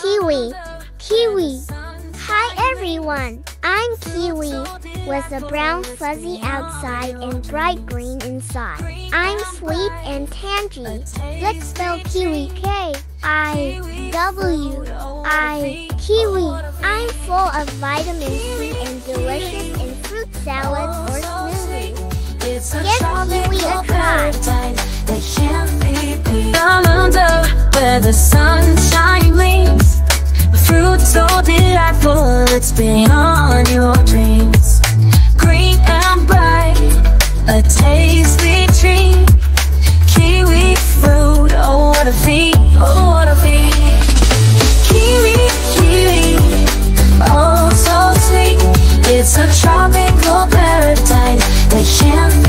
Kiwi. Kiwi. Hi everyone, I'm Kiwi, with a brown fuzzy outside and bright green inside. I'm sweet and tangy. Let's spell Kiwi K I W I Kiwi. I'm full of vitamin C and delicious in fruit salads or smoothies. Give Kiwi a try. Under where the sunshine delightful, it's beyond your dreams. Green and bright, a tasty treat. Kiwi fruit, oh what a feat, oh what a feat. Kiwi, kiwi, oh so sweet. It's a tropical paradise that can't